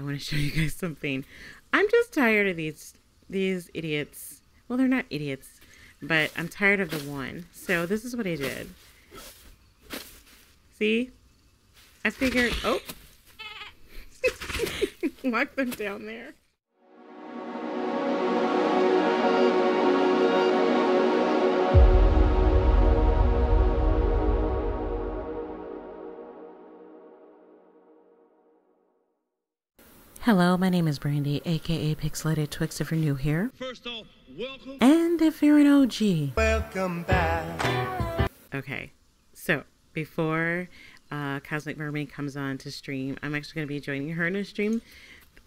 I want to show you guys something. I'm just tired of these these idiots. Well, they're not idiots, but I'm tired of the one. So this is what I did. See? I figured, oh. Lock them down there. Hello, my name is Brandy, aka Pixelated Twix if you're new here. First off, welcome. And if you're an OG. Welcome back. Okay, so before uh, Cosmic Mermaid comes on to stream, I'm actually going to be joining her in a stream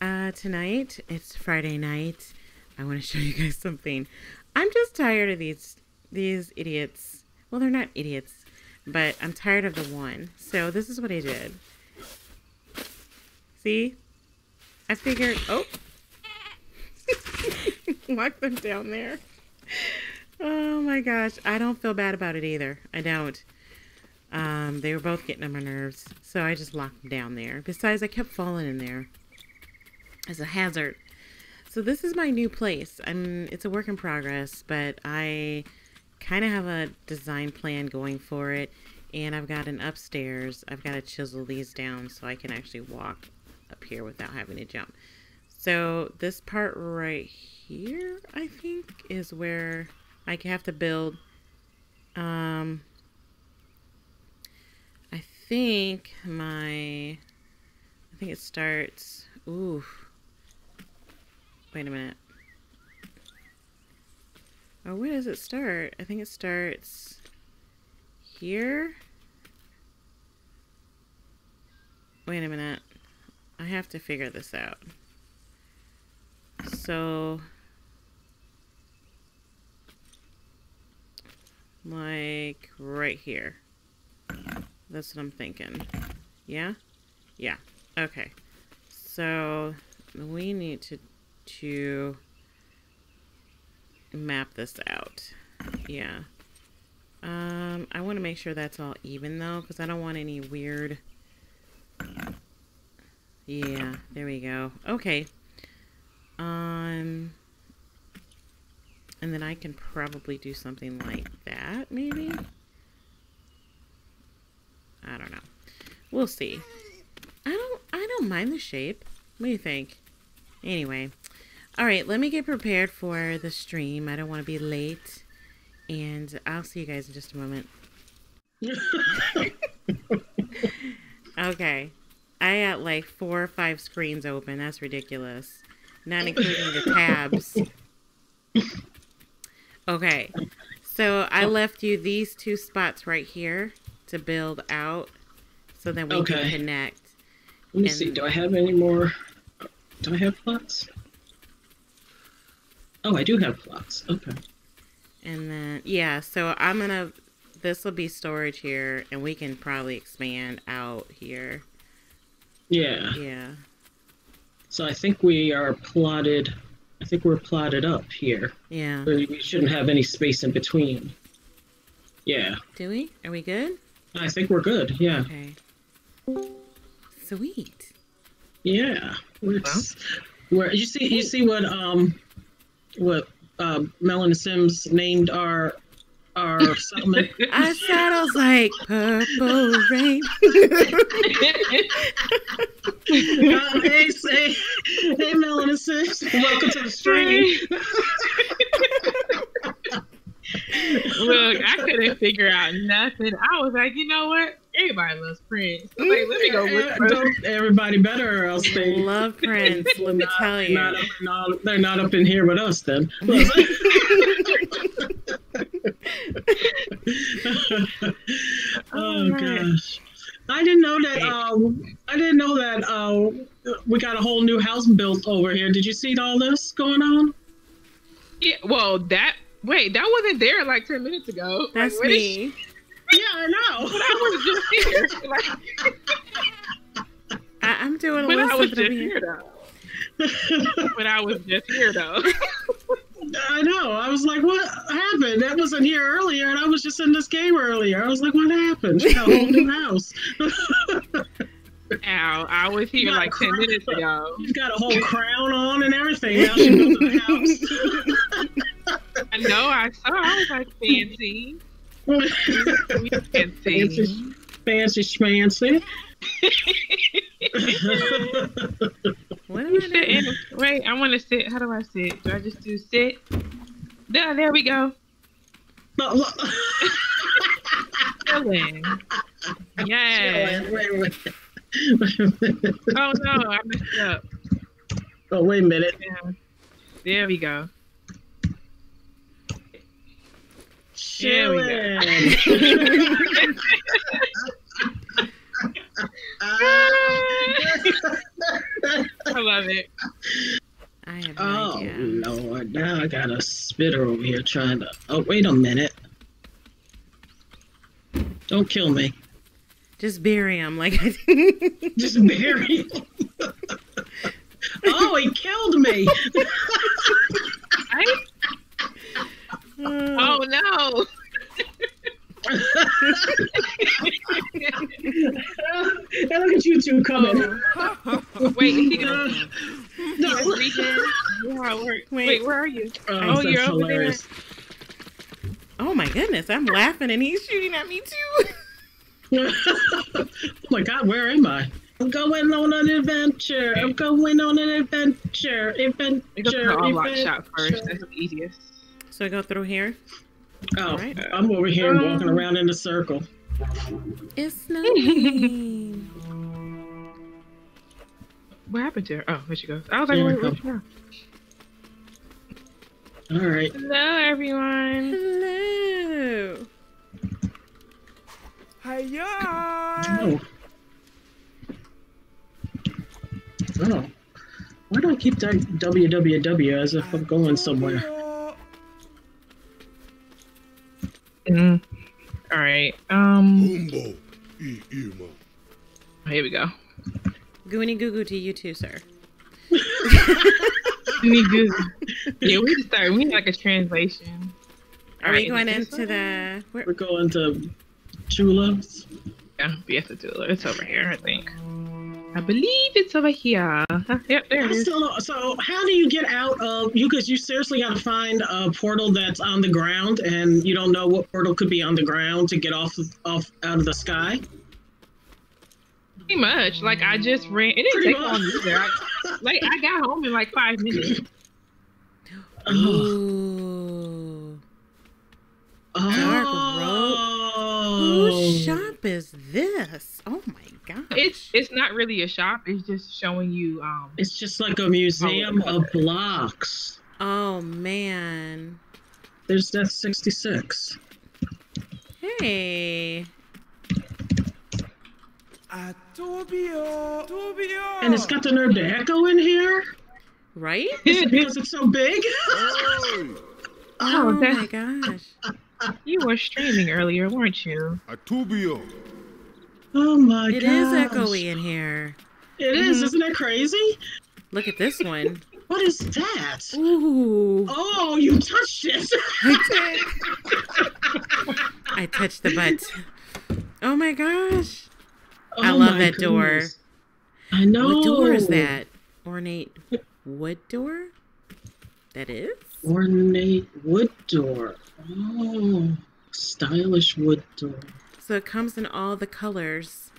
uh, tonight. It's Friday night. I want to show you guys something. I'm just tired of these these idiots. Well, they're not idiots, but I'm tired of the one. So this is what I did. See? I figured, oh, lock them down there. Oh my gosh, I don't feel bad about it either. I don't. Um, they were both getting on my nerves, so I just locked them down there. Besides, I kept falling in there as a hazard. So this is my new place. I'm. It's a work in progress, but I kind of have a design plan going for it, and I've got an upstairs. I've got to chisel these down so I can actually walk up here without having to jump. So this part right here, I think, is where I have to build. Um, I think my, I think it starts. Ooh. Wait a minute. Oh, where does it start? I think it starts here. Wait a minute. I have to figure this out. So, like right here. That's what I'm thinking. Yeah? Yeah. Okay. So, we need to, to map this out. Yeah. Um, I want to make sure that's all even though, because I don't want any weird yeah, there we go. Okay. Um, and then I can probably do something like that, maybe? I don't know. We'll see. I don't, I don't mind the shape. What do you think? Anyway. All right, let me get prepared for the stream. I don't want to be late. And I'll see you guys in just a moment. okay. I got like four or five screens open. That's ridiculous. Not including the tabs. Okay. So I oh. left you these two spots right here to build out so that we Okay. can connect. Let me And- see. Do I have any more? Do I have plots? Oh, I do have plots. Okay. And then, yeah, so I'm going to, this will be storage here and we can probably expand out here. Yeah. Yeah. So I think we are plotted. I think we're plotted up here. Yeah. We we shouldn't have any space in between. Yeah. Do we? Are we good? I think we're good. Yeah. Okay. Sweet. Yeah. We're, where you see you see what um what um Melanin Sims named our our settlement. I said, I was like, purple rain. Um, hey, say, hey, Melanin Sims. Welcome to the stream. Look, I couldn't figure out nothing. I was like, you know what? Everybody loves Prince. I'm like, let me go look Uh, don't everybody better, or else they Love Prince, let me tell you. not up, not, they're not up in here with us then. oh gosh. I didn't know that um I didn't know that uh we got a whole new house built over here. Did you see all this going on? Yeah, well, that wait, that wasn't there like ten minutes ago. That's what is me. she- Yeah, I know. But I was just here. Like, I, I'm doing a but I little was something just over here. here though. But I was just here though. I know. I was like, what happened? That wasn't here earlier, and I was just in this game earlier. I was like, what happened? She got a whole new house. Ow, I was here Not like 10 crying. minutes ago. She's got a whole crown on and everything. Now she built a house. I know, I saw. I was like, fancy. We fancy. fancy, fancy schmancy. What am I sit doing? Wait, I want to sit. How do I sit? Do I just do sit? There, there we go. Look, look. Chilling. Yeah. Wait, wait, wait. Wait a minute. Oh no, I messed up. Oh, wait a minute. Yeah. There we go. There we go. Chilling. I love it. I have no oh, idea. Lord. Now I got a spitter over here trying to. Oh, wait a minute. Don't kill me. Just bury him like I Just bury him. oh, he killed me. Right? Oh no. And look at you two coming. Wait, is he gonna No. region? Yeah, where, Wait. wait, where are you? Oh, Oh, you're over there. oh my goodness, I'm laughing and he's shooting at me too. oh my god, where am I? I'm going on an adventure. I'm going on an adventure. Adventure. We go to the unlock shop first. That's the easiest. So I go through here. Oh, Alright. I'm over here Um, walking around in a circle. It's snowing. What happened to her? Oh, there she goes. I was like, There where, we where'd she go? All right. Hello, everyone. Hello. Oh. Oh. Why do I keep that www as if I'm going somewhere? Mm. All right. Um. Humbo y Irma. Here we go. Goonie goo goo to you too, sir. We need good. Yeah, we need to start. We need like a translation. Are All we right, going into one? the? Where, We're going to Chula's. Yeah, yes, it's It's over here, I think. I believe it's over here. Yep, there it I is. still so how do you get out of you? Because you seriously got to find a portal that's on the ground, and you don't know what portal could be on the ground to get off off out of the sky. Pretty much. Like I just ran. It didn't Pretty take long much. either. I, like I got home in like five minutes. Oh, Ooh. Dark oh. Whose shop is this? Oh my gosh. It's it's not really a shop. It's just showing you. Um. It's just like a museum Oh, of blocks. Oh man. There's Death 66. Hey. And it's got the nerve to echo in here? Right? Is it because it's so big? Hey, Oh, Oh, that- my gosh. you were streaming earlier, weren't you? Atubio. Oh my It god. is echoey in here. It is, Mhm. isn't that crazy? Look at this one. What is that? Ooh. Oh, you touched it. I did. I touched the butt. Oh my gosh. I Oh love my that door. I know. What door is that? Ornate wood door? That is? Ornate wood door. Oh, stylish wood door. So it comes in all the colors.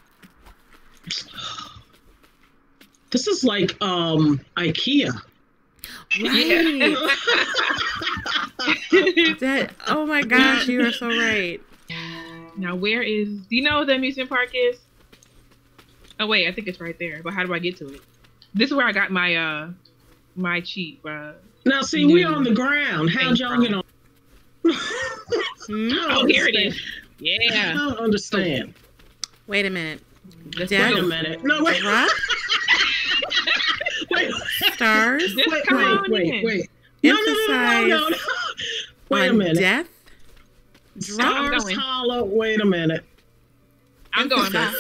This is like um IKEA. Right. that oh my gosh, you are so right. Now, where is? Do you know what the amusement park is? Oh wait, I think it's right there. But how do I get to it? This is where I got my uh my cheap. Uh, Now see, we are on the ground. How'd y'all get on? Hmm? Oh, here it understand. Is. I don't understand. Wait a minute. Let's Wait a minute. No, wait. Drop Wait, stars Just wait, wait, wait, wait. No, no, no, no, no, no, no. Wait a minute. death. Stars. Hollow. Wait a minute. I'm going back.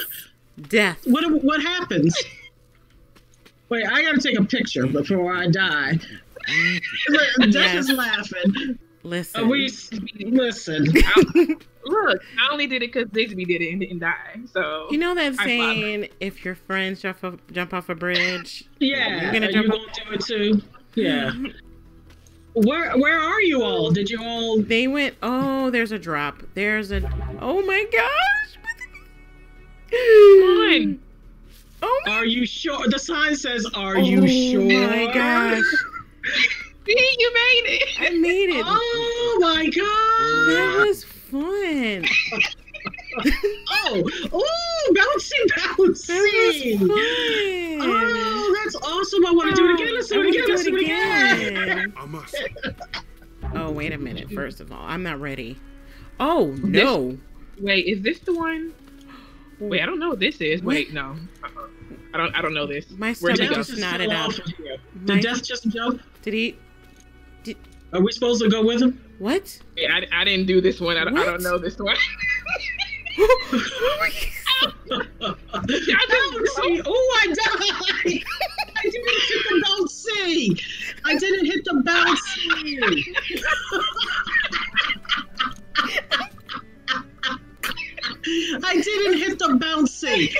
Death. What what happens? Wait, I gotta take a picture before I die. Look, Death is laughing. Listen. Are we listen? Look, I only did it because Bixby did it and didn't die. So You know that saying, if your friends jump off, jump off a bridge, Yeah, You're gonna jump you gonna do it too? Yeah. Where Where are you all? Did you all? they went, oh, there's a drop. There's a, oh my gosh. on. Oh my, Are you sure? The sign says, "Are oh you sure?" Oh my gosh. See, you made it. I made it. Oh my That god! was fun. Oh, oh, bouncy, bouncy! That was fun. Oh, that's awesome! I want to do it again. Let's do I it oh, again. wanna Let's do it again. I must. Oh, wait a minute. First of all, I'm not ready. Oh, no. Wait, is this the one? Wait, I don't know what this is. Wait, no. Uh-uh. I don't. I don't know this. My Where'd stomach it go? just knotted fell up. off. My- Did Death just jump? Did he? Are we supposed to go with him? What? Wait, I, I didn't do this one. I, don't- I don't know this one. Oh bouncy! Oh, I died! I didn't hit the bouncy! I didn't hit the bouncy! I didn't hit the bouncy!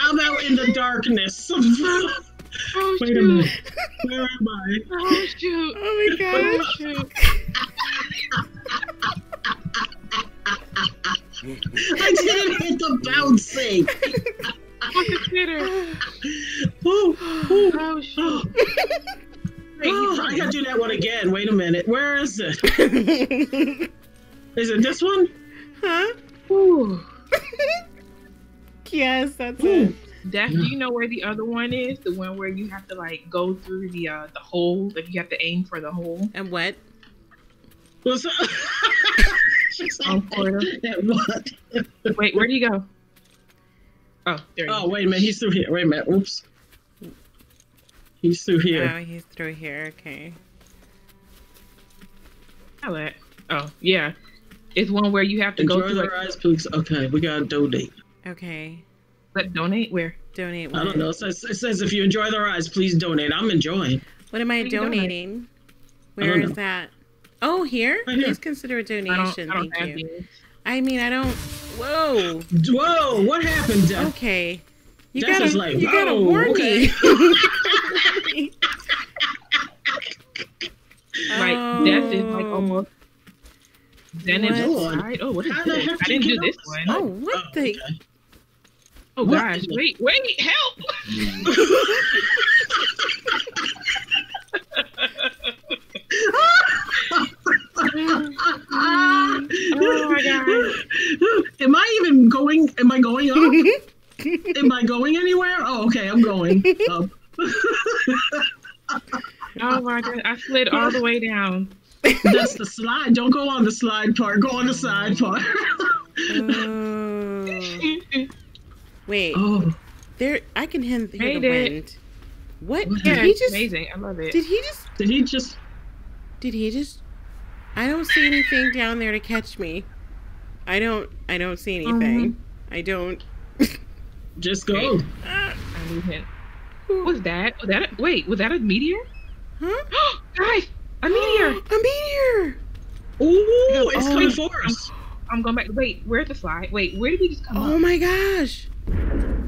I'm out in the darkness. oh Wait a shoot! minute. Where am I? Oh shoot! Oh my Oh gosh. I didn't hit the bouncy! What's the critter? Ooh, ooh. Oh shoot! Wait, Oh, I gotta do that one again. Wait a minute. Where is it? Is it this one? huh? Ooh. yes, that's Ooh. it. Daph, do you know where the other one is? The one where you have to like go through the uh the hole. Like you have to aim for the hole. And what? What's up? She's like, Porter. "That what? Wait, where do you go? Oh, there you go. Oh, go. wait a minute. He's through here. Wait a minute. Oops. He's through here. Oh, he's through here. Okay. Outlet. Oh, yeah. It's one where you have to go Enjoy through the like rise, please. Okay, we gotta donate. Okay. but donate where? Donate. Where? I don't know. It says, it says if you enjoy the rise, please donate. I'm enjoying. What am I What are you donating? I don't Where is know. that? Oh, here. Right here. Please consider a I don't, donation. I don't Thank have you. these. I mean, I don't. Whoa. Whoa! What happened, Death? Okay. You Death gotta, is like, you gotta "Whoa, warn okay." me. Like death is like oh. almost. Then it's What? died. Oh, what is How this? I did didn't do this one. Oh, what Oh, the? okay. Oh What? gosh! Wait, wait, help! Ah! Oh my god! Am I even going? Am I going up? Am I going anywhere? Oh, okay, I'm going up. Oh my god! I slid all the way down. That's the slide. Don't go on the slide part. Go on the side part. Oh. Wait, oh, there. I can hear, hear Made the it. wind. What? What? Did he just? amazing. I love it. Did he just? did he just? Did he just? I don't see anything down there to catch me. I don't. I don't see anything. Mm-hmm. I don't. Just go. I knew him. Was that? Was that? A, wait, was that a meteor? huh? Guys, a meteor! A meteor! Ooh, it's Oh. coming for us. I'm going back. Wait, where's the slide? Wait, where did we just come Oh up? my gosh!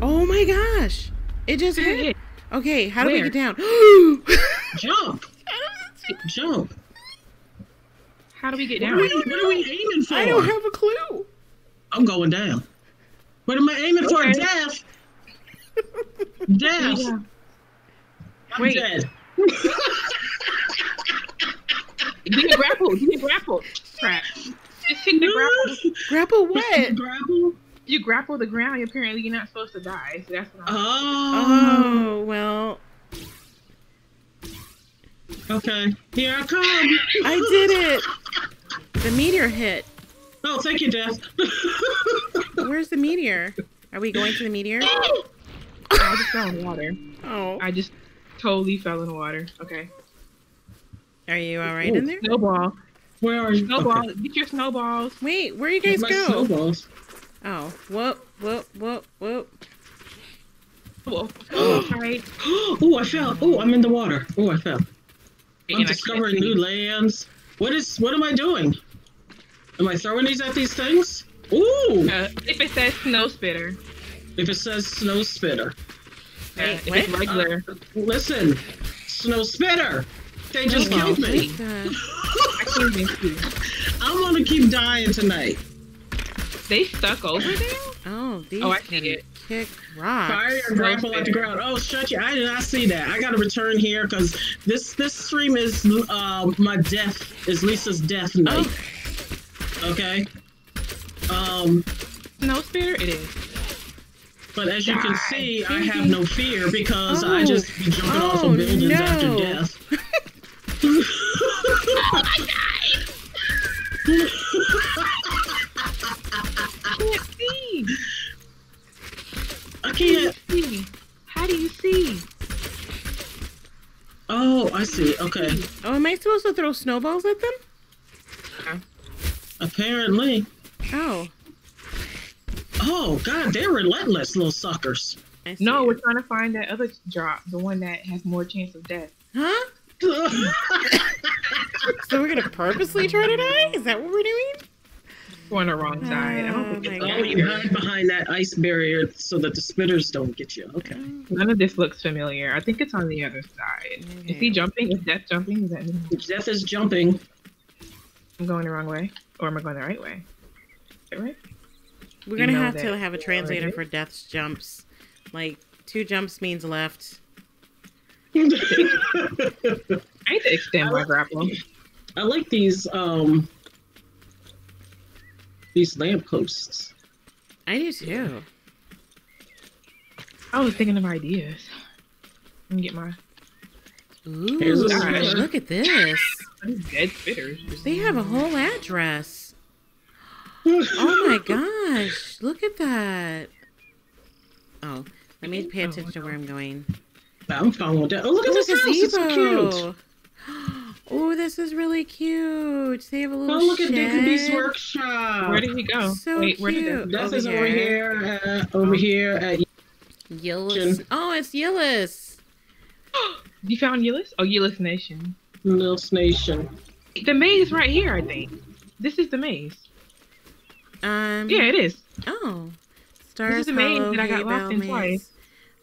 Oh my gosh! It just Where did it hit. hit? Okay, how do we get down? Jump, jump. How do we get What down? are, what are we aiming for? I don't have a clue. I'm going down. What am I aiming for? Death. Death. Yeah. I'm Wait. dead. Give me grapple. Give me grapple. Crap. Just hit the grapple. Grapple what? Grapple. You grapple the ground. Apparently, you're not supposed to die. So that's what I'm. Oh. Oh well, Okay. Here I come. I did it. The meteor hit. Oh, thank you, Death. Where's the meteor? Are we going to the meteor? I just fell in water. Oh, I just totally fell in water. Okay. are you all right in there? Snowball. Where are you? Snowball. Okay. Get your snowballs. Wait, where you guys My go? snowballs. Oh, whoop, whoop, whoop, whoop. Snowball. Snowball fight. oh, I fell. Oh, I'm in the water. Oh, I fell. I'm And discovering new lands. What is? What am I doing? Am I throwing these at these things? Ooh! Uh, if it says snow spitter, If it says snow spitter. Uh, Wait, if what? it's regular, Listen, snow spitter. They just Oh, killed me. I can't even see. I'm gonna keep dying tonight. They stuck over there. Oh, these Oh, I can see it. kick rocks. Fire and grapple at the ground. Oh, shut you! I did not see that. I gotta return here because this this stream is uh, my death is Lisa's death night. Okay. Um, Snow spitter, it is. But as you can see, I have no fear because I Oh. just be oh. jumping off Oh, of buildings no. after death. Oh, I can't see. I can't. see. How do you see? Oh, I see. Okay. Oh, am I supposed to throw snowballs at them? Apparently. Oh, Oh God, they're relentless, little suckers. No, we're trying to find that other drop, the one that has more chance of death. Huh? oh, So we're gonna purposely try to die? Is that what we're doing? We're on the wrong oh side. I don't Oh, it's my down you here. hide behind that ice barrier so that the spitters don't get you. Okay. Oh. None of this looks familiar. I think it's on the other side. Is he jumping? Is death jumping? Is that me? Death is jumping. I'm going the wrong way, or am I going the right way? Is it right? We're gonna have to have a translator for death's jumps. Like two jumps means left. I need to extend my grapple. I like these um these lampposts. I do too. I was thinking of ideas. Let me get my Ooh, Here's a spitter. look at this. dead fitters. They have a whole address. Oh my gosh, look at that. Oh, let me pay Oh, attention to where I'm going. I'm following that. Oh look at Oh, this a house. It's so cute. Oh, this is really cute. They have a oh, little Oh look at shed. Dickaby's workshop. Where did he go? So Wait, where did cute. that? Over is over here. here. At, over here at Yillis. Oh, it's Yillis. You found Yillis? Oh, Yillis Nation. Nils Nation. The maze right here, I think. This is the maze. Um. Yeah, it is. Oh. Stars is the maze Hollow, that I got Hay lost in twice.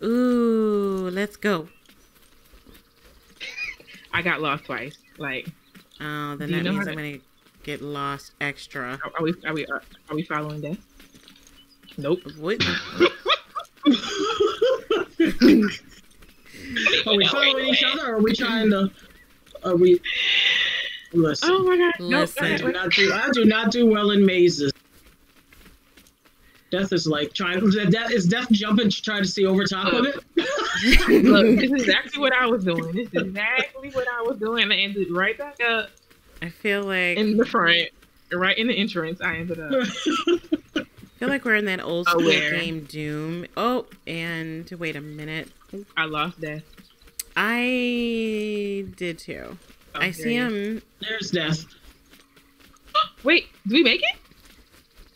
Ooh, let's go. I got lost twice. Like, Oh, then that means I'm to- gonna get lost extra. are, are we are we are, are we following death? Nope. What? Are we following each other or are we trying to are we listen. Oh my god. Nope. Listen. I do not do I do not do well in mazes. Death is like trying that is death jumping to try to see over top of it. Look, this is exactly what I was doing. This is exactly what I was doing. I ended right back up I feel like in the front, right in the entrance. I ended up. I feel like we're in that old school where? game Doom. Oh, and wait a minute. I lost death. I did too. Oh, I see him. There's death. Wait, did we make it?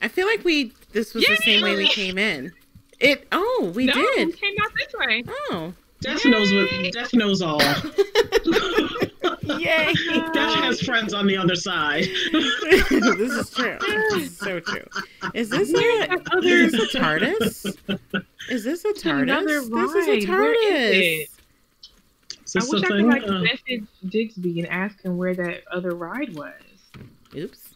I feel like we. This was the same way we came in. It. Oh, we no, we did. came out this way. Oh. Death knows what Death knows all. Yay! Death has friends on the other side. this is true. This is so true. Is this a is this a TARDIS? Is this a TARDIS? another This is a ride. Where is TARDIS. it? Is I wish I could like Uh, message Digsby and ask him where that other ride was. Oops.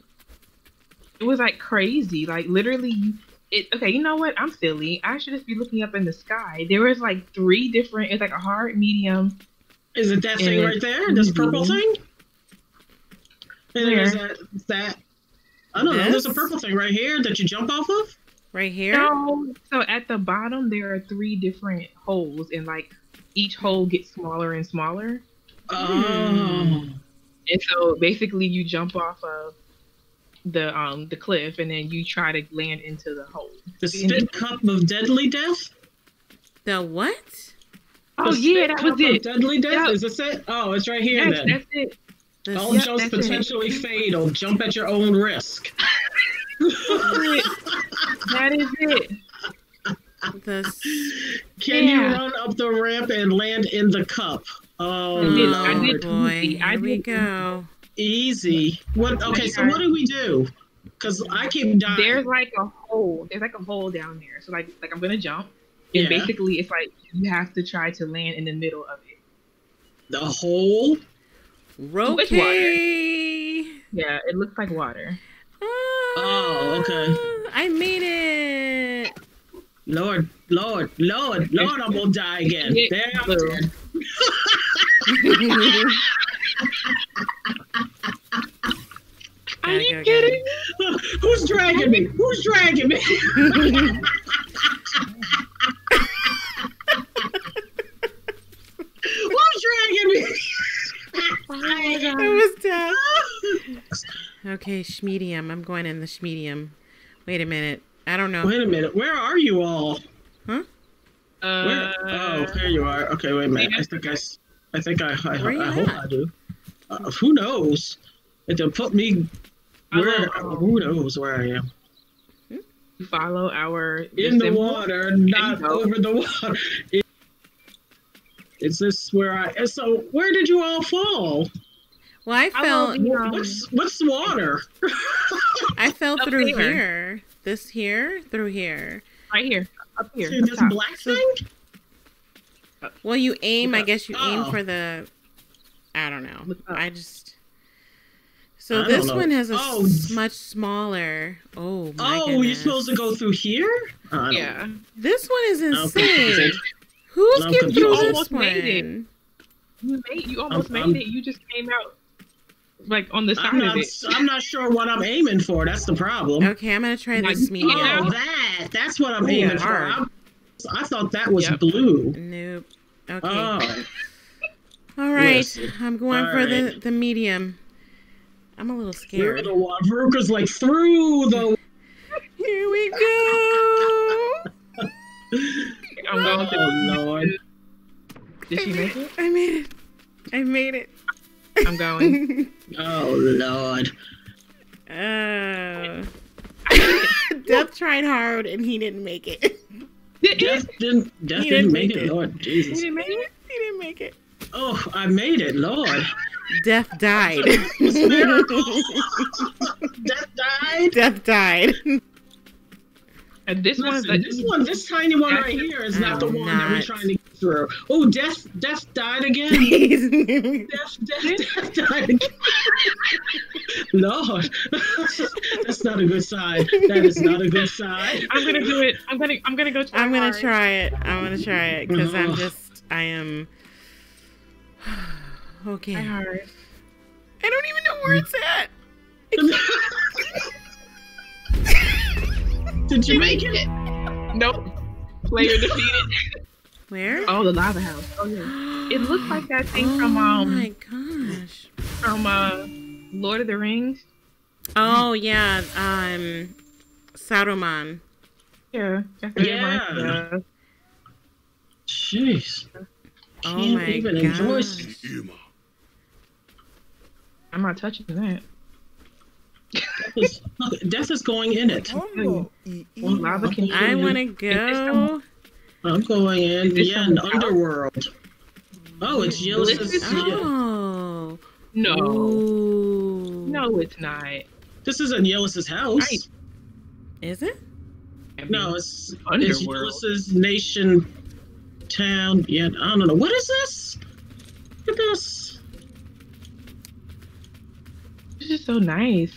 It was like crazy. Like literally, you- it. Okay, you know what? I'm silly. I should just be looking up in the sky. There was like three different. It's like a hard, medium. Is it that thing right there? This purple thing? And Where? is that that? I don't know. There's a purple thing right here that you jump off of. Right here. So, so at the bottom there are three different holes, and like each hole gets smaller and smaller. Oh. And so basically, you jump off of the um the cliff, and then you try to land into the hole. The spit cup of deadly death. The what? Oh The yeah, that cup was of it. Deadly death. Yep. Is this it? Oh, it's right here Yes, then. that's it. This All Yep, jumps that's it. potentially fatal. Jump at your own risk. That is it. this Can you run up the ramp and land in the cup? Oh, I did- I did- boy. easy. I Here we did go. Easy. What? Okay, so what do we do? Cause I keep dying. There's like a hole. There's like a hole down there. So like like I'm gonna jump. And Yeah. basically it's like you have to try to land in the middle of it. the hole. Which Okay. Yeah, it looks like water. Ah. Oh, okay. I made it. Lord, Lord, Lord, Lord, I'm gonna die again. There I'm dead. Are you go, kidding? Who's dragging me? Who's dragging me? Who's dragging me? It was death. Okay, schmedium. I'm going in the schmedium. Wait a minute. I don't know. Wait a minute. Where are you all? Uh, Where? oh, there you are. Okay, wait a minute. I think I, s- I think I, I, Where you I hope at? I do. Uh, who knows? It to put me. Where? Follow, Who knows where I am? follow our In the water, not go. over the water. It- Is this where I? So where did you all fall? Well, I Follow fell. um, What's what's water? I fell Up through here. here. This here, through here. right here, up here. See up this top. black thing? Well, you aim. I guess you aim Oh. for the. I don't know. I just. So I this know. one has a Oh. s- much smaller. Oh my Oh, goodness. you're supposed to go through here? I don't Yeah. This one is insane. confused. Who's I'm getting confused. through You this almost one? made it. You made. You almost I'm- made it. You just came out like on the side I'm of not. it. I'm not sure what I'm aiming for. That's the problem. Okay, I'm gonna try Now this you medium. Oh, that. That's what I'm Ooh, aiming hard. for. I'm- I thought that was Yep. blue. Nope. Oh. Okay. Oh, All right. yes. I'm going All for the the medium. I'm a little through scared. the water. Veruca's like through the. Here we go. I'm going to. Oh Lord. Did she make it? I made it. I made it. I'm going. Oh Lord. uh, Death tried hard and he didn't make it. Death didn't. Death didn't didn't make make it. it. Lord Jesus. Did it make it? He didn't make it. Oh, I made it. Lord. Death died. Death died. Death died. And this one's Listen, the this one, this tiny one right here is not oh, the I'm one that we're trying to get through. Oh, death, death died again. Death, death, death died again. Lord, that's not a good sign. That is not a good sign. I'm gonna do it. I'm gonna. I'm gonna go try. I'm gonna hard. try it. I'm gonna try it because I'm just. I am. Okay. Try I don't even know where it's at. Did you make it? Nope. Player defeated. Where? Oh, the lava house. Oh yeah. It looks like that thing oh from um Oh my gosh. from uh Lord of the Rings. Oh yeah. Um, Saruman. Yeah. That's what it Yeah. reminds me of. Jeez. Oh Can't my even enjoy. gosh. Irma. I'm not touching that. Death is, death is going in it. Oh, well, lava can I want to go. I'm going in. Yeah, in the underworld. Oh, it's Yellis. This is- Oh. No. Ooh. No, it's not. This isn't Yellis's house. Right. Is it? No, it's it's Underworld. Yellis's nation town. Yeah, I don't know. What is this? Look at this. This is so nice.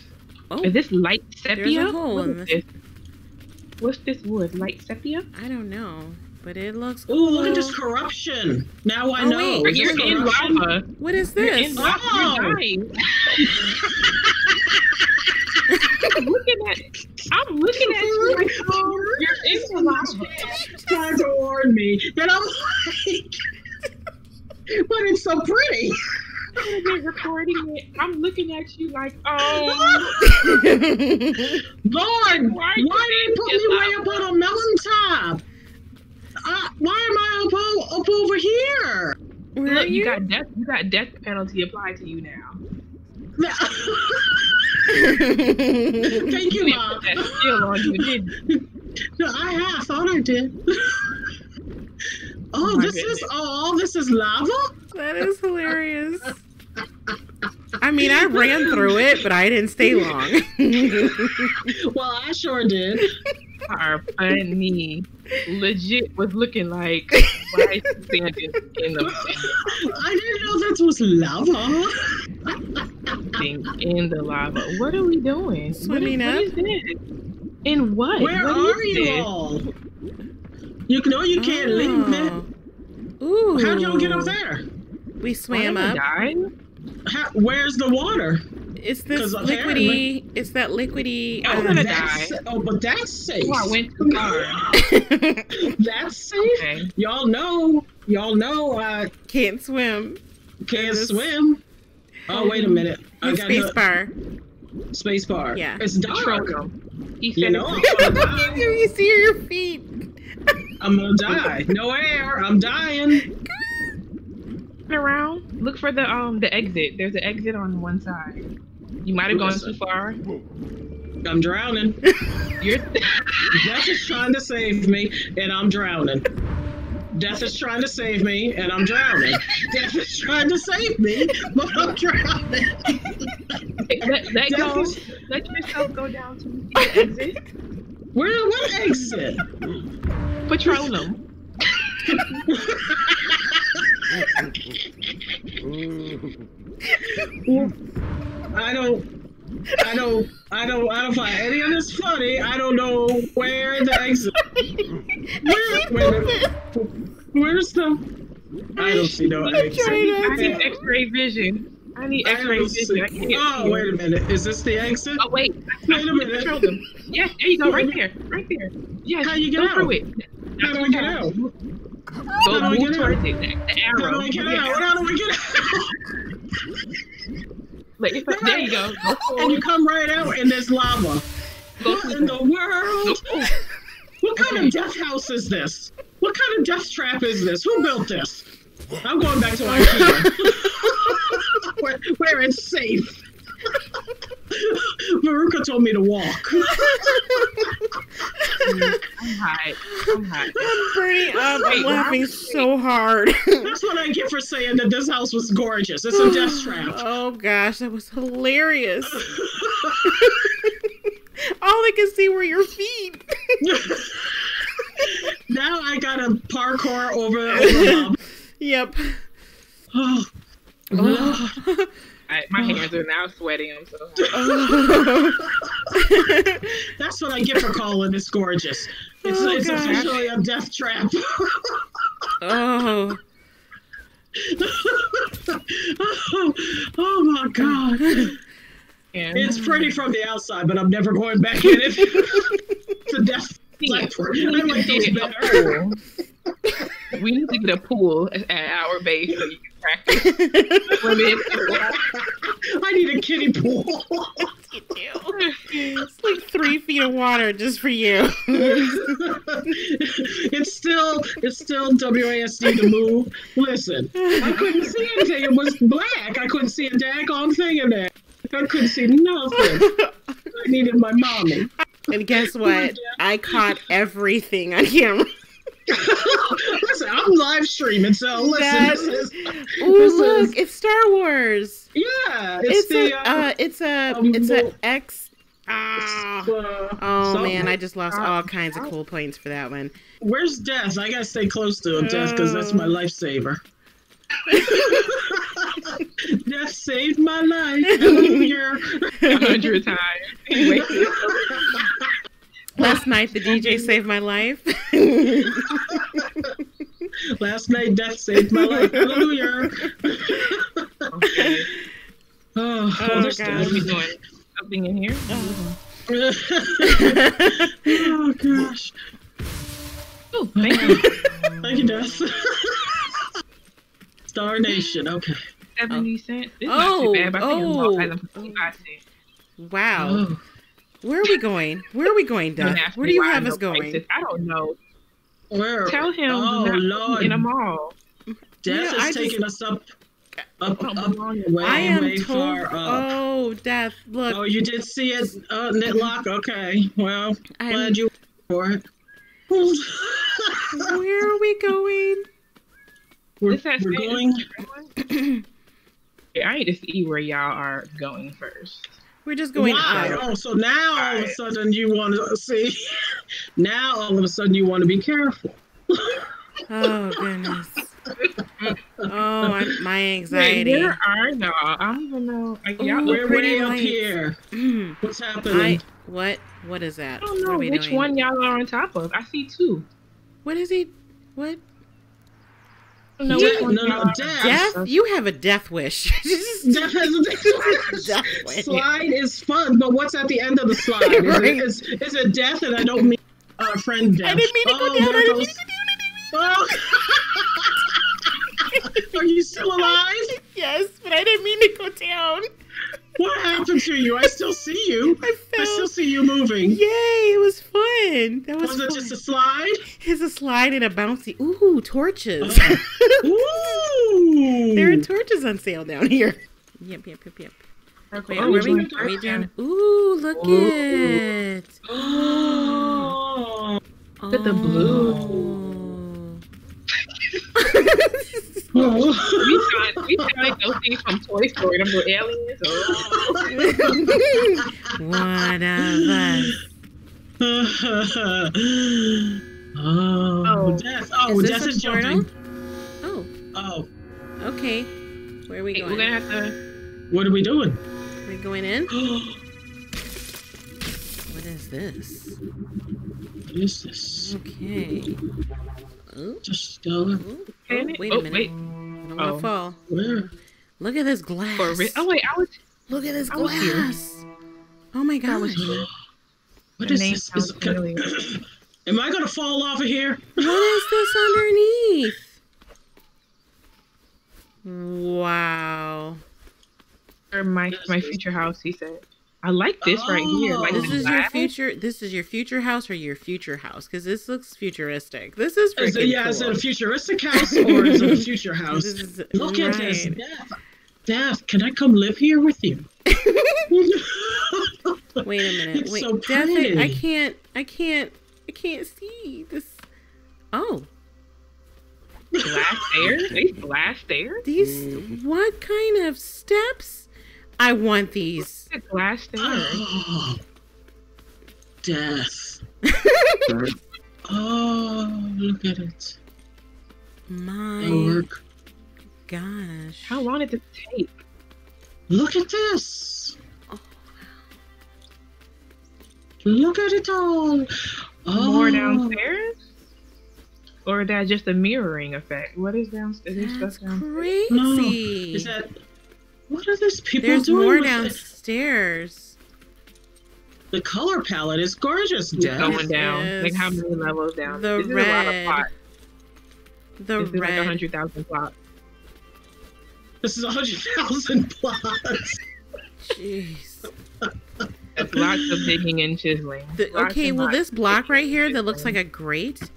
Oh, Is this light sepia? hole What in this. this? What's this wood? Light sepia? I don't know, but it looks. Oh, look at this corruption. Now I Oh, know. wait, Is You're in corruption? lava. What is You're this? in lava. Oh. You're dying. I'm looking at. I'm looking at you. Like, oh, you're in the lava. Trying to warn me that I'm like, but it's so pretty. I'm gonna be recording it. I'm looking at you like, oh, Lord, Why why you did they put me way up on a mountaintop? Uh, why am I up, up over here? Where are look, you you? got death. You got death penalty applied to you now. Thank you, You Mom. that skill on you, did you? No, I have. thought I did. Oh, my this is goodness. oh, this is lava. that is hilarious. I'm mean, I ran through it, but I didn't stay long. Well, I sure did. Are funny. Legit was looking like why is he standing in the I didn't know that was lava. thing in the lava? What are we doing? Swimming what is, up? What is this? In what? Where What are you this? all? You know you can't leave, man. Oh. Ooh. How'd y'all get up there? We swam Wanna up. die? How, where's the water? It's this 'Cause liquidy. It's that liquidy. I'm um, gonna that's, die. Oh, but that's safe. Oh, I went too far. That's safe. Okay. Y'all know. Y'all know I Can't swim. can't This- swim. Oh, wait a minute. I got space the bar. space bar. Yeah. It's dark. Troll You said know, it's I'm you see your feet. I'm gonna die. No air. I'm dying. Turn around. Look for the um the exit. There's an exit on one side. You might have gone too far. I'm drowning. You're Death is trying to save me, and I'm drowning. Death is trying to save me, and I'm drowning. Death is trying to save me, but I'm drowning. let, let go. is- Let yourself go down to the exit. Where? What exit? Petroleum. I don't. I don't. I don't. I don't find any of this funny. I don't know where the exit. Where? A. Where's the? I don't see no exit. I need X-ray vision. I need X-ray vision. see- I can't Oh, wait a minute. Is this the exit? Oh wait. Wait a minute. Petroleum. Yes, there you go. Right there. Right there. Yes. How you get go out? it. How do I get out? Go How do move get out? The, the How do I get Yeah. out? How do I get out? It's there you go. Go And you come right out and there's lava. Go What in the- world? Oh, What kind of death house is this? What kind of death trap is this? Who built this? I'm going back to IKEA. where, where it's safe. Veruca told me to walk. I'm hot. I'm hot. I'm burning up. I'm Wait, laughing why- so hard. That's what I get for saying that this house was gorgeous. It's a death trap. oh gosh, that was hilarious. All I can see were your feet. now I gotta parkour over over Bob. yep. Oh. I, my hands are now sweating. I'm so that's what I get for calling this gorgeous. It's, Oh, it's gosh. officially a death trap. oh. oh, oh my god. And It's pretty from the outside, but I'm never going back in it. it's a death platform. we I need like to those get better. a pool. We need to get a pool at our base so you can practice swimming. I need a kiddie pool. It's like three feet of water just for you. it's still it's still WASD to move. Listen, I couldn't see anything. It was black. I couldn't see a daggone thing in there. I couldn't see nothing. I needed my mommy. And guess what? I caught everything on camera. listen, I'm live streaming, so listen. That- This is, Ooh, this look, is it's Star Wars. yeah. It's, It's, the a, uh, uh, it's a, um, it's a well, X. Ah. uh, Oh something. man, I just lost all kinds of cool points for that one. Where's Death? I gotta stay close to him, Death, because that's Oh. my lifesaver. Death saved my life. Hallelujah. A hundred times. Anyway, Last night, the DJ saved my life. Last night, Death saved my life. Hallelujah. okay. Oh, oh, Oh, there's God. What are we Death. doing? Something in here? oh, oh gosh. Oh, thank you. Thank you, Death. Star Nation. Okay. Seventy cents. It's not too oh, bad, but I think it's Oh, all oh. items for twenty-five cents. wow. Oh. Where are we going? Where are we going, Don't Duck? ask Where do you have us going? places. I don't know. Where? Tell him Oh Lord. in a mall. Death Yeah, I is just- taking us up, up, Oh, up, way, I am way told. far up. Oh, Death. Look, Oh, you did see it, uh, Nitlock? Okay, well, I'm- glad you for it. where are we going? we're This has we're going. I need to see where y'all are going first. We're just going Why? Oh, so now all of a sudden you want to see. Now all of a sudden you want to be careful. Oh goodness. Oh, I'm, my Wait, anxiety. where are y'all? I don't even know. Like, y'all Ooh, look We're pretty way up here. Mm. What's happening? I what? What is that? I don't know which doing? one y'all are on top of. I see two. What is he? What? I Death- no, no, y'all are on death. Death? You have a death wish. Death has Death wish. slide is fun, but what's at the end of the slide? Is, it, is, is it death? And I don't mean uh, friend death. I didn't mean to go Oh, down. I didn't mean to go down. Oh. Are you still alive? Yes, but I didn't mean to go down. What happened to you? I still see you. I I still see you moving. Yay! It was fun. That was, Was it fun. just a slide? It's a slide and a bouncy. Ooh, torches. Ooh. there are torches on sale down here. Yep, yep, yep, yep. Okay, Wait, oh, where which we, are we down? Ooh, look Ooh. it. Oh. Look at the blue. Oh. Oh. We sound, we sound like those things from Toy Story, them little aliens. Oh. One of us. oh, Oh. death. Oh, Is this death a is jumping. Oh, Oh, okay. Where are we Wait, going? we're gonna have to. what are we doing? Are we going in? What is this? what is this? Okay. Oh, Just go. oh, Can oh, wait a Oh, minute. wait. I don't want Oh. to fall. Where? Look at this glass. For oh wait, I was. Look at this I was glass. Oh my I was What The is this? Is- can- familiar. am I gonna fall off of here? What is this underneath? Wow. Or my my future house. He said. I like this right here. Like Oh. This the is your future. This is your future house or your future house? Because this looks futuristic. This is freaking Is it, yeah, cool. is it a futuristic house or is it a future house? This is- Look at this. right. Death. Death, can I come live here with you? Wait a minute. It's Wait, so Death, I- I can't. I can't. I can't see this. Oh, glass stairs. These glass stairs. these. What kind of steps? I want these. The glass stairs. Oh, death. oh, look at it. My They work. gosh. How long did this take? Look at this. Oh. Look at it all. Oh, More downstairs? Or is that just a mirroring effect? What is downstairs? Is there That's stuff downstairs? crazy. No, Is that? What are these people There's doing? more with it? downstairs. The color palette is gorgeous, It's Death. going down. is Like how many levels down? the this is a lot of red. plot. The This is like a hundred thousand plot. This is a hundred thousand plots. Jeez. That's lots of digging and chiseling. The, okay, well, this block right here that looks like a grate,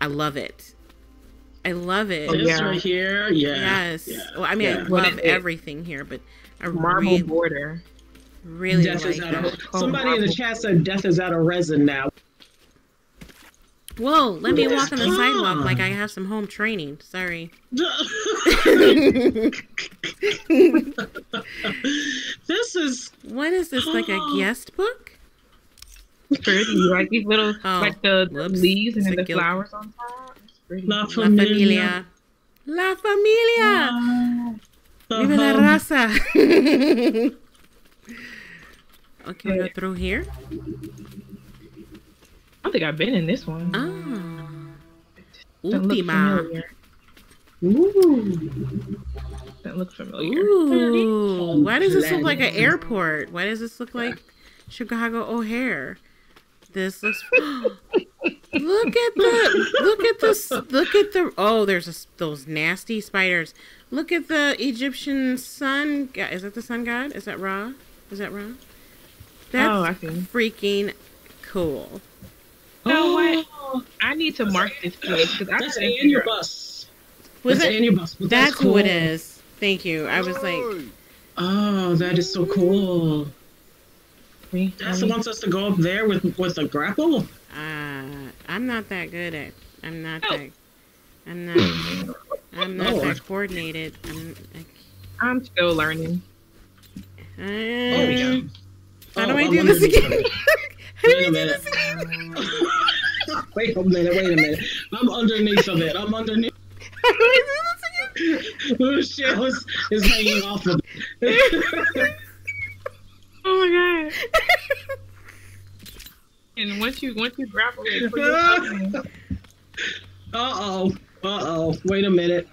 I love it. I love it. Oh, This yeah. right here, yeah. yes. yeah, well, I mean, I yeah. What love it? everything here, but I marble really, border. really Death like is out that. of, somebody in the chat said death is out of resin now. Whoa, let me walk on is the sidewalk like I have some home training. Sorry. this is what is this, like a guest book? Pretty, like these little, Oh, like the whoops. leaves and then the guilt- flowers on top. It's pretty. La La Familia. Familia. La Familia. Ah, the Viva la raza. okay, go through here. I don't think I've been in this one. Ah. Doesn't look Ultima. familiar. Ooh. Doesn't look familiar. Ooh, why does this look like an airport? Why does this look like Chicago O'Hare? This looks. look at the look at this look at the oh there's a, those nasty spiders. Look at the Egyptian sun. go- Is that the sun god? Is that Ra? Is that Ra? That's Oh, I see. freaking cool. You know what? Oh, I need to mark this place because I that's couldn't in your bus. Was that's it? in your bus. but That's cool. who it is. Thank you. I was like, Oh, that is so cool. Me, That's the need- wants us to go up there with with a grapple. uh, I'm not that good at. I'm not Oh. that. I'm not. I'm not Oh. that coordinated. I'm, I, I'm still learning. Uh, oh, yeah. How do Oh, I I'm do this again? How do Wait I a do this again? wait a minute, wait a minute. I'm underneath of it. I'm underneath. How do I do this again? The shell is, is hanging off of it. Oh my god! And once you once you grapple it, put your mouth in. uh oh. Uh oh. Wait a minute.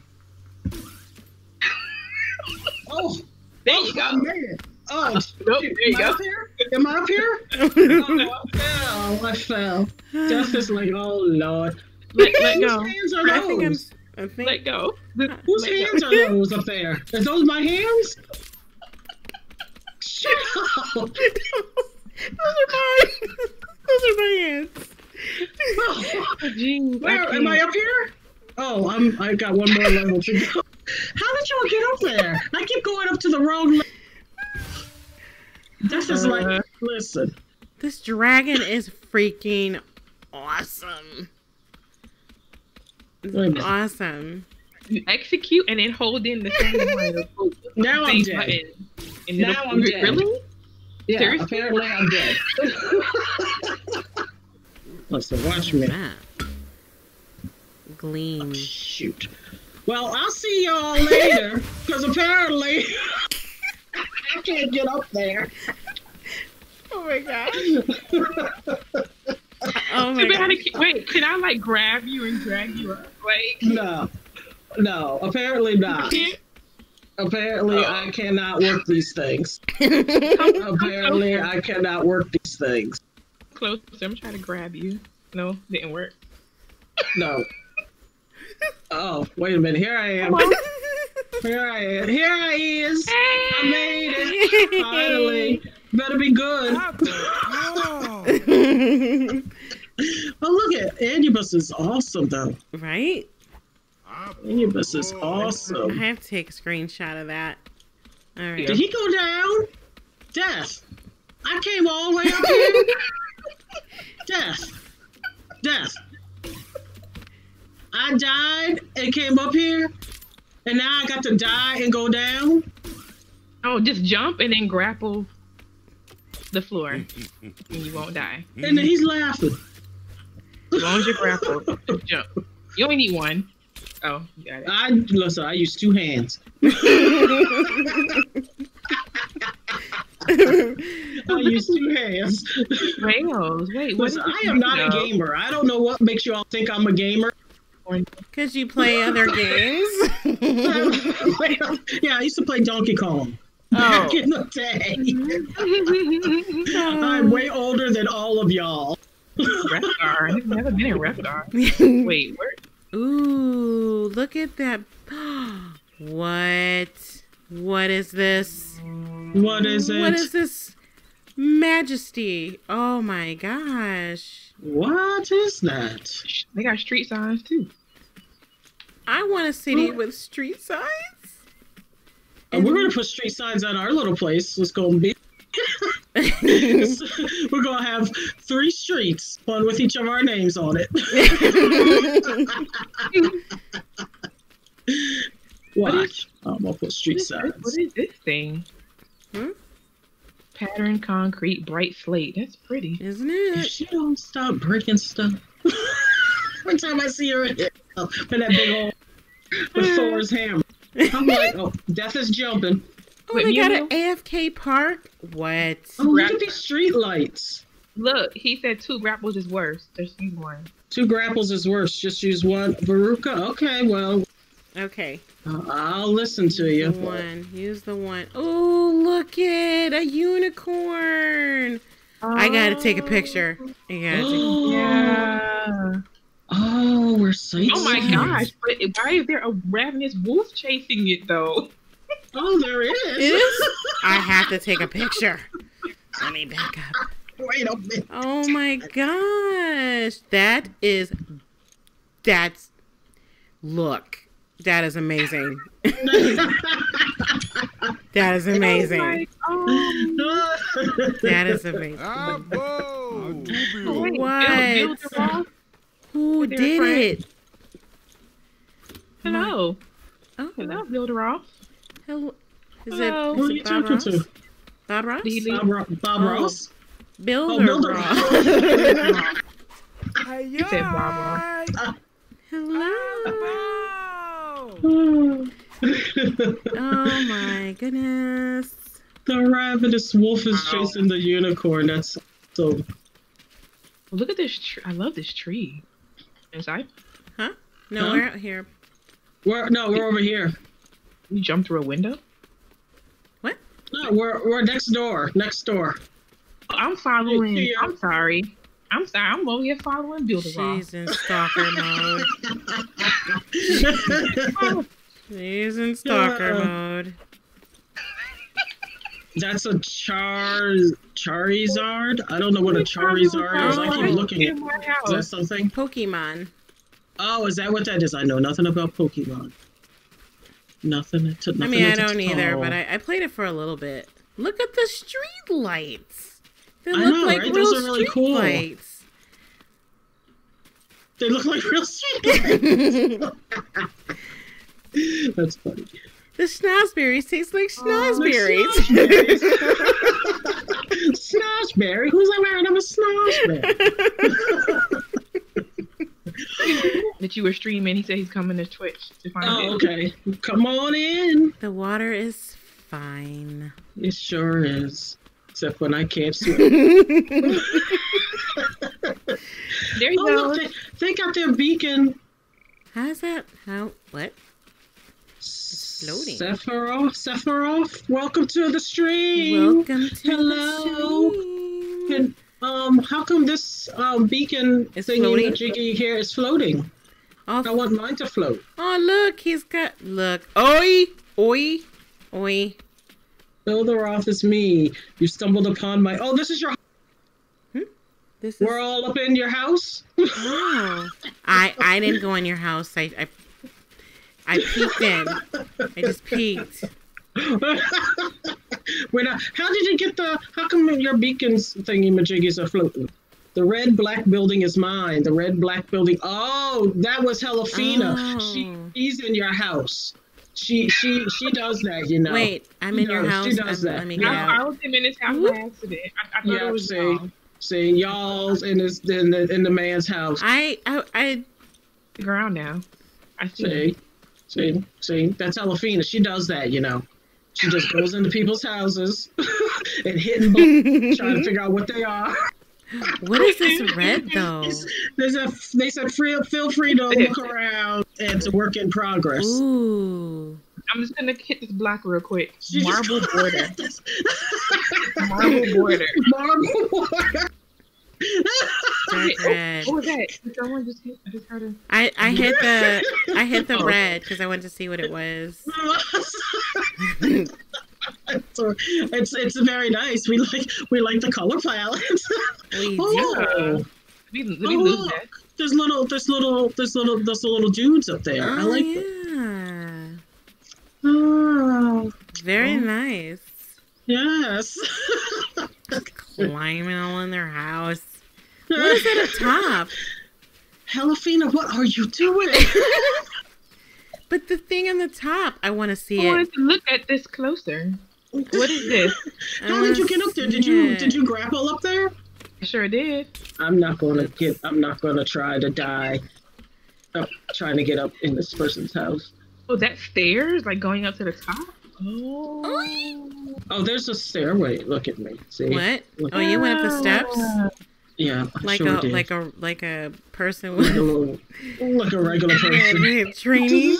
Oh, there you go. I made. Oh, Nope, there you am I go. up here? Am I up here? Oh, I fell. I fell. Death is like, oh lord. Let, let go. Whose hands are I think I'm. those? I think. Let go. Whose Let go. hands are those up there? Are those my hands? Shut up. Those are mine. Those are my hands. Jeez, Where I am I up here? Oh, I'm. I got one more level to go. How did y'all get up there? I keep going up to the wrong. Le- this is Uh. like, listen. This dragon is freaking awesome. It's Wait a minute. awesome. You execute and then hold in the same one. the Now I'm dead. button. And Now I'm dead. Really? Yeah, Seriously? apparently I'm dead. listen, watch me. Map. Gleam. Oh, shoot. Well, I'll see y'all later, because apparently I can't get up there. Oh my god. Oh my Too bad god. Wait, can I like grab you and drag you up? Like, No, no, apparently not. Can't Apparently, I cannot work these things. Apparently, I cannot work these things. close. I'm trying to grab you. No, didn't work. No. Oh, wait a minute. Here I am. Here I am. Here I is. I made it. Finally. Better be good. Oh, look at Anubis is awesome, though. right? Anubis is awesome. I have to take a screenshot of that. All right. Did he go down? Death. I came all the way up here. Death. Death. I died and came up here, and now I got to die and go down. Oh, just jump and then grapple the floor, mm, mm, mm. and you won't die. And then he's laughing. As long as you grapple, jump. You only need one. Oh, you got it. I listen. I use two hands. I use two hands. Rails. Wait, what is Listen, I am not a gamer. I don't know what makes you all think I'm a gamer. Because you play other games? yeah, I used to play Donkey Kong oh. back in the day. I'm way older than all of y'all. Refgar. I've never been in Refgar. Wait, where? Ooh, look at that. What? What is this? What is it? What is this? Majesty. Oh my gosh. What is that? They got street signs too. I want a city with street signs. Uh, and we're gonna put street signs on our little place. Let's go and be. we're gonna have three streets, one with each of our names on it. Watch. I'm gonna put street What is, this? signs. what is this thing? Hmm? Pattern concrete bright slate. That's pretty. Isn't If it? she don't stop breaking stuff. Every time I see her in with that big old with Thor's hammer, I'm like, oh, death is jumping. Oh, Wait, they Mew got Mew? an AFK park. What? Oh, look at these street lights. Look, he said two grapples is worse. Just use one. Two grapples is worse. Just use one. Veruca. Okay, well, Okay. uh, I'll listen to you. The one. Use the one. Oh, look it, a unicorn. I gotta take a picture. I gotta Oh, Yeah. oh, we're safe. Oh my gosh! But why is there a ravenous wolf chasing it though? Oh, there is. It is? I have to take a picture. Let me back up. Wait a minute. Oh my gosh. That is that's look. That is amazing. That is amazing. Like, oh, That is amazing. Ah, Abo! wait, Dubio! What? Bill, Bill DeRoss? Who did it? Hello, Oh, hello, Bill DeRoss. Hello. Is Hello. it, Who is are you Bob talking Ross? to? Bob Ross? Did he? Bob, Ro- Bob Oh. Ross? Builder, Oh, Builder Ross. He said Bob Ross. Hello. Ah. Oh my goodness. the ravenous wolf is chasing the unicorn. That's so. Look at this tree. I love this tree. Inside? Huh? No, Huh? we're out here. We're no, we're over here. You jumped through a window? What? No, we're we're next door. Next door. I'm following. Yeah. I'm sorry. I'm sorry. I'm over here following Builder Ross. She's in stalker mode. She's in stalker Yeah. mode. That's a char Charizard. I don't know what a Charizard is. I keep looking at. My Is that something? Pokemon. Oh, is that what that is? I know nothing about Pokemon. Nothing. To, nothing I mean, I don't either, but I, I played it for a little bit. Look at the street lights. They I look know, like right? real Those are really street cool. lights. they look like real street. That's funny. The schnozberries taste like Oh, schnozberries. Snozberry? Who's that wearing a snozberry? That you were streaming. He said he's coming to Twitch to find Oh, it. okay. Come on in. the water is fine. It sure is. Except when I can't swim. There you Oh, go. look, they, they got their beacon. How's that? How? What? floating. Sephiroth, Sephiroth, welcome to the stream. Welcome to Hello. the stream. Can, um, how come this um, beacon It's thingy floating? jiggy here is floating? Oh, I want mine to float. oh, look, he's got. Look. Oi! Oi! Oi! Ilderoth is me. You stumbled upon my. Oh, this is your. Hmm? This is. We're all up in your house. Oh. I I didn't go in your house. I I, I peeked in. I just peeked. We're not. How did you get the? How come your beacons thingy majiggies are floating? The red black building is mine. The red black building. Oh, that was Helafina. She, Oh. she's in your house. She she she does that, you know. Wait, I'm She in your house. she does I'm- that. Let me I, get Yeah. I out. was in his house Whoop. by accident. I, I thought Yeah, it was see. y'all. See, y'all's in this in the in the man's house. I I, I the ground now. I see. See, see, see. That's Helafina. She does that, you know. She just goes into people's houses and hitting buttons, trying to figure out what they are. What is this red though? They said, they said free, feel free to look around. It's a work in progress. Ooh. I'm just gonna hit this block real quick. She just- Marble border. Marble border. Marble border. Oh, Dark red. Oh, what was that? Did someone just hit? I just heard a. I I hit the I hit the Oh. red because I wanted to see what it was. So it's it's very nice. We like we like the color palette. We oh, me, let me oh look, that. there's little there's little there's little there's little dudes up there. I Oh, like them. yeah. Oh, Very Oh. nice. yes. Climbing all in their house. What is it up top? Helafina, what are you doing? But the thing on the top, I want to see I it. wanted to look at this closer. What is this? How did you get up there? Did you it. did you grapple up there? I sure did. I'm not gonna get. I'm not gonna try to die. Up trying to get up in this person's house. Oh, that stairs like going up to the top. Oh. Oh, there's a stairway. Look at me. See? What? Look- Oh, you went up the steps Yeah, I like sure a did. like a like a person like a with little, like a regular person. training.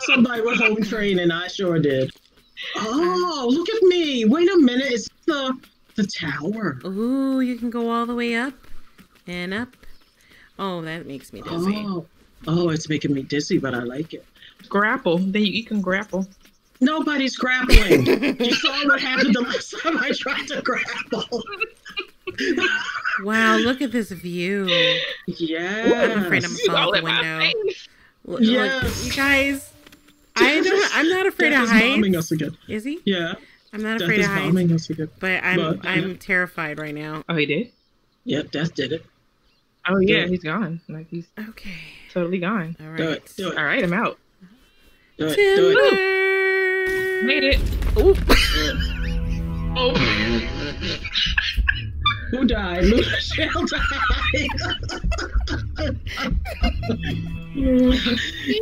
Somebody with home training. I sure did. Oh, look at me! Wait a minute. It's the the tower. Ooh, you can go all the way up and up. Oh, that makes me dizzy. Oh, oh, it's making me dizzy, but I like it. Grapple. Then you, you can grapple. Nobody's grappling. you saw what happened the last time I tried to grapple. Wow, look at this view. Yeah. I'm afraid I'm You fall out the window. Face. Look, Yes. you guys. I don't. I'm not afraid Death of is heights. bombing us again. Is he? Yeah, I'm not death afraid is of heights, bombing us again. but I'm But, I'm yeah. terrified right now. Oh, he did. Yep, death did it. Oh yeah, Yeah. he's gone. Like he's Okay. totally gone. All Do right. it. Do it. All right, I'm out. Do it. Do it. Made it. Ooh. Oh, Who died? Michelle died.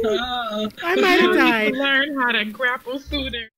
uh, I might have died. Learn how to grapple sooner.